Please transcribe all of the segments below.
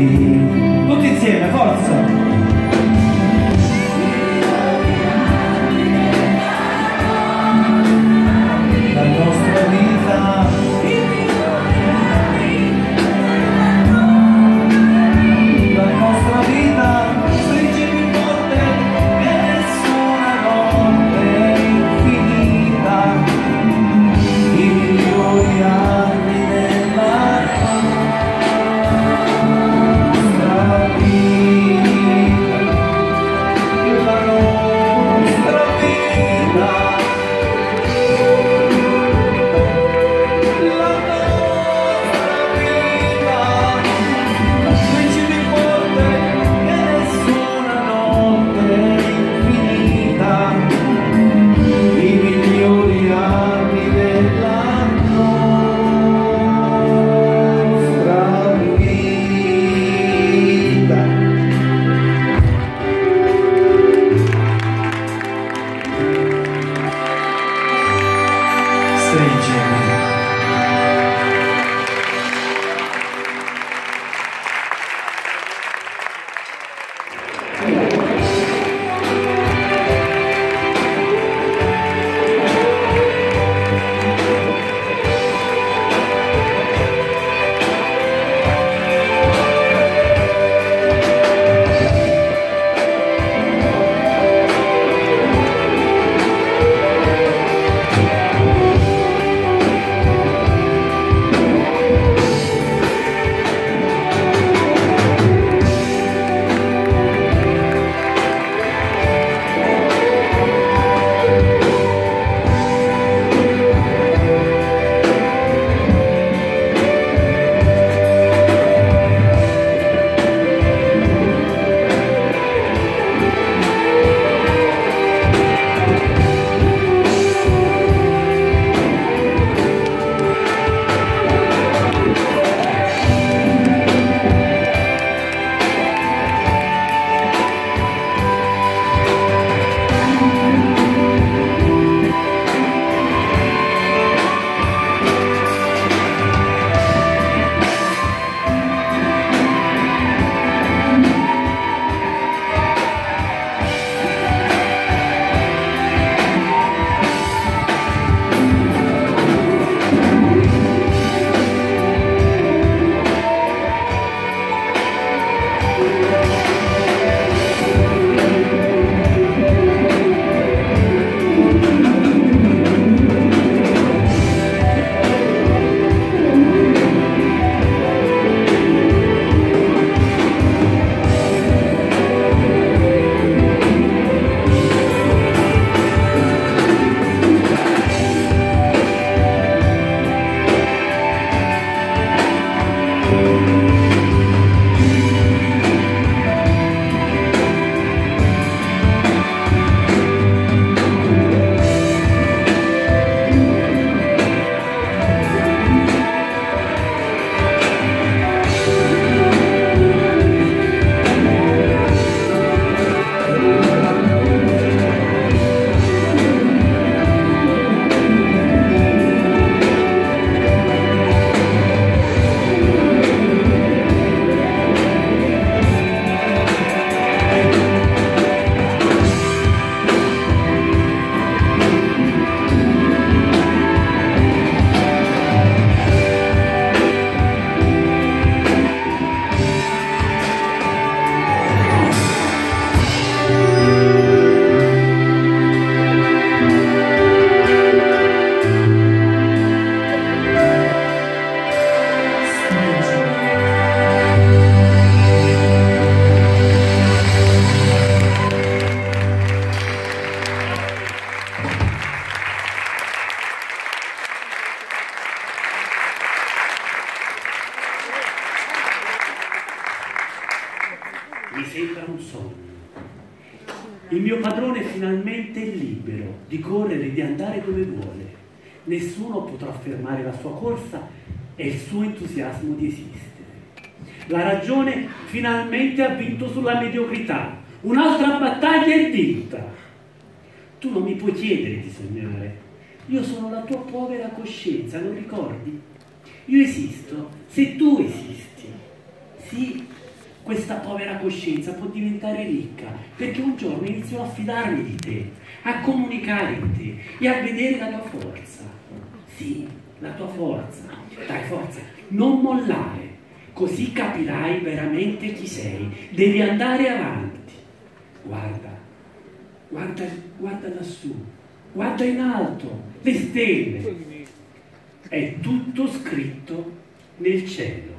Tutti potrà fermare la sua corsa e il suo entusiasmo di esistere. La ragione finalmente ha vinto sulla mediocrità. Un'altra battaglia è vinta. Tu non mi puoi chiedere di sognare. Io sono la tua povera coscienza, non ricordi? Io esisto se tu esisti. Sì, questa povera coscienza può diventare ricca, perché un giorno inizio a fidarmi di te, a comunicare in te e a vedere la tua forza. Sì, la tua forza. Dai, forza, non mollare, così capirai veramente chi sei. Devi andare avanti. Guarda, guarda, guarda lassù, guarda in alto, le stelle. È tutto scritto nel cielo.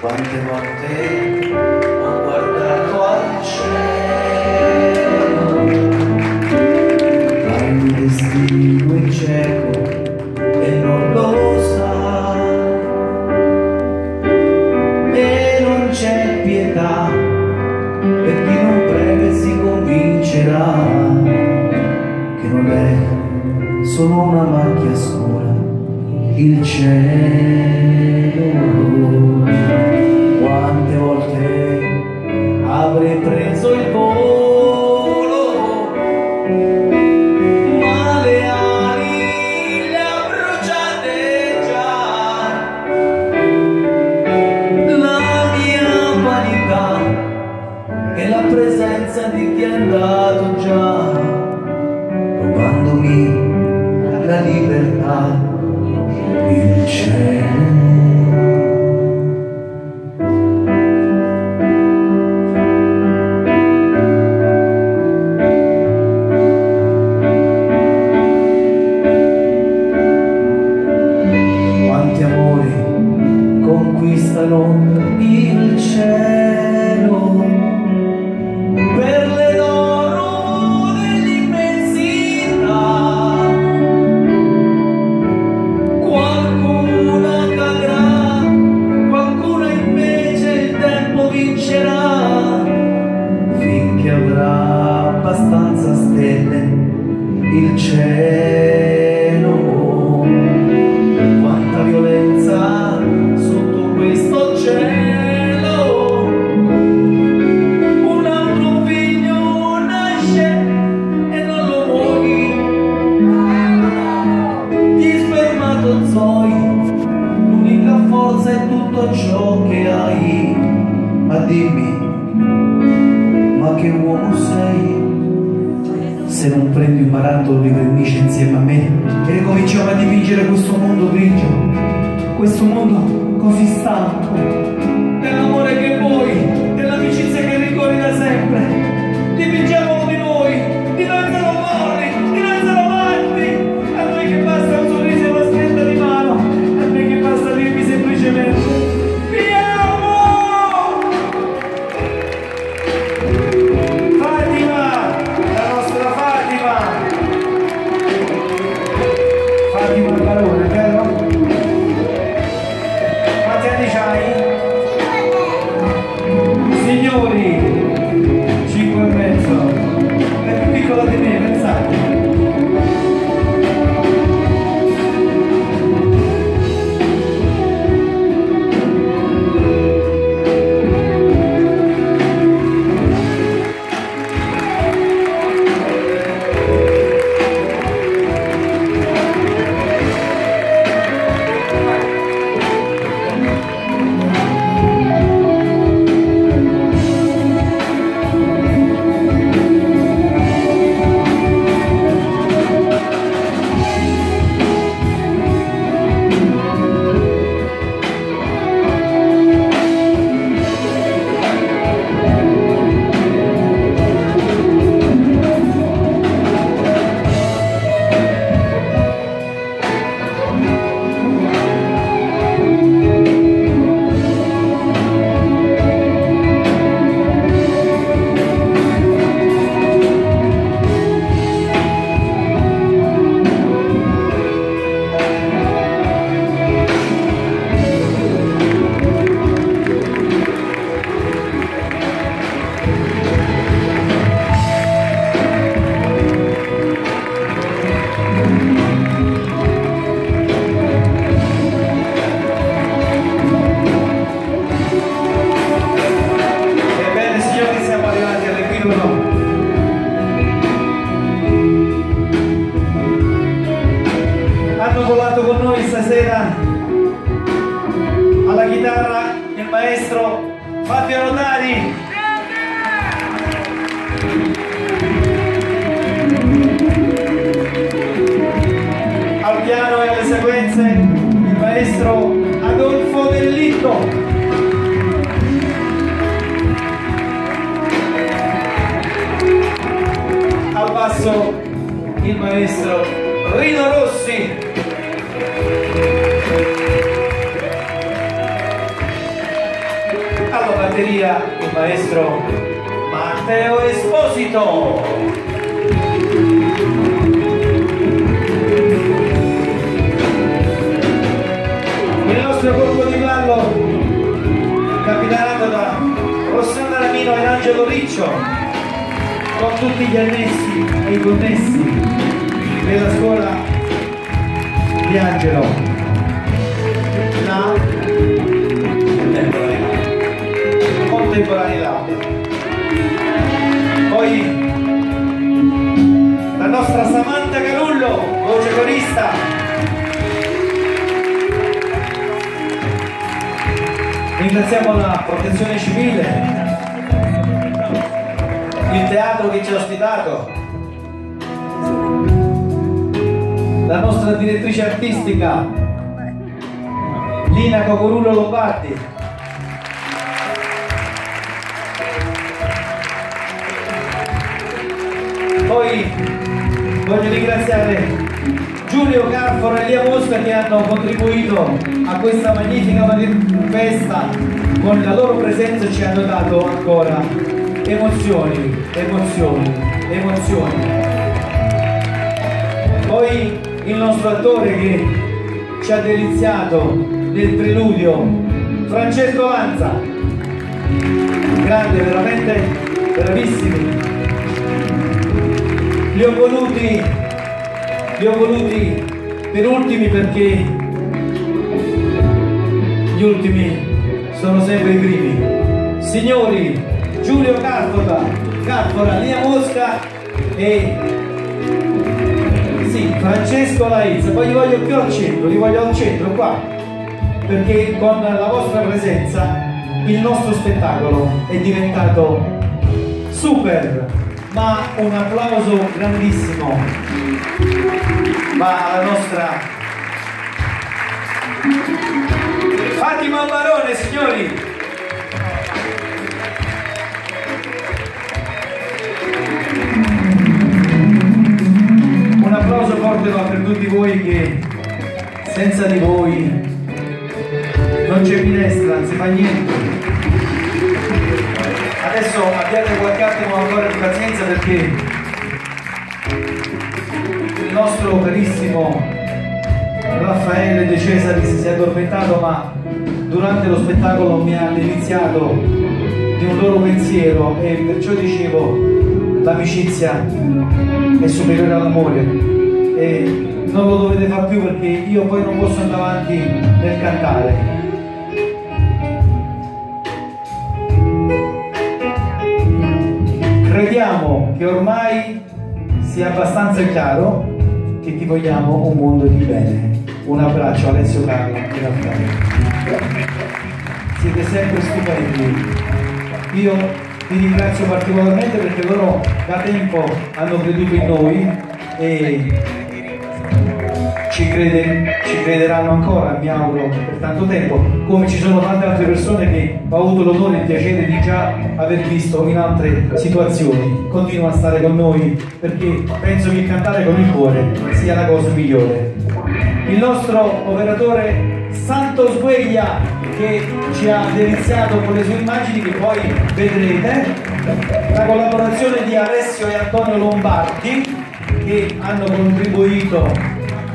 Quante volte ho guardato al cielo, ma il destino è cieco e non lo sa. E non c'è pietà per chi non prega e si convincerà che non è solo una macchia scura il cielo. Che uomo sei? Se non prendi un barattolo di vernice insieme a me e cominciamo a dipingere questo mondo grigio, questo mondo così stanco, dell'amore maestro Adolfo Dellitto. Al basso il maestro Rino Rossi. Alla batteria il maestro Matteo Esposito. cappello capitanato da Rossana Lamino e Angelo Riccio con tutti gli annessi e i connessi della scuola di Angelo. La contemporaneità, contemporaneità poi la nostra Samantha Carullo voce corista. Ringraziamo la protezione civile, il teatro che ci ha ospitato, la nostra direttrice artistica, Lina Cocorullo Lombardi. Poi voglio ringraziare Giulio Carfor e Lia Mosca che hanno contribuito a questa magnifica festa con la loro presenza ci hanno dato ancora emozioni, emozioni, emozioni. Poi il nostro attore che ci ha deliziato nel preludio, Francesco Lanza, grande, veramente bravissimi. Li ho voluti li ho voluti per ultimi perché gli ultimi sono sempre i primi. Signori, Giulio Carfora, Carfora, Lia Mosca e sì, Francesco Laizza, poi li voglio più al centro, li voglio al centro qua, perché con la vostra presenza il nostro spettacolo è diventato super, ma un applauso grandissimo va alla nostra Fatima Barone, signori! Un applauso forte va per tutti voi che senza di voi non c'è minestra, non si fa niente. Adesso abbiate qualche attimo ancora di pazienza perché nostro carissimo Raffaele De Cesari si è addormentato ma durante lo spettacolo mi ha deliziato di un loro pensiero e perciò dicevo l'amicizia è superiore all'amore e non lo dovete fare più perché io poi non posso andare avanti nel cantare. Crediamo che ormai sia abbastanza chiaro che ti vogliamo un mondo di bene. Un abbraccio Alessio Carlo e Raffaele. Siete sempre stupendi. Io ti ringrazio particolarmente perché loro da tempo hanno creduto in noi e ci, crede, ci, crederanno ancora, mi auguro, per tanto tempo, come ci sono tante altre persone che ho avuto l'onore e il piacere di già aver visto in altre situazioni. Continuano a stare con noi perché penso che cantare con il cuore sia la cosa migliore. Il nostro operatore Santo Sgueglia che ci ha deliziato con le sue immagini che poi vedrete, la collaborazione di Alessio e Antonio Lombardi che hanno contribuito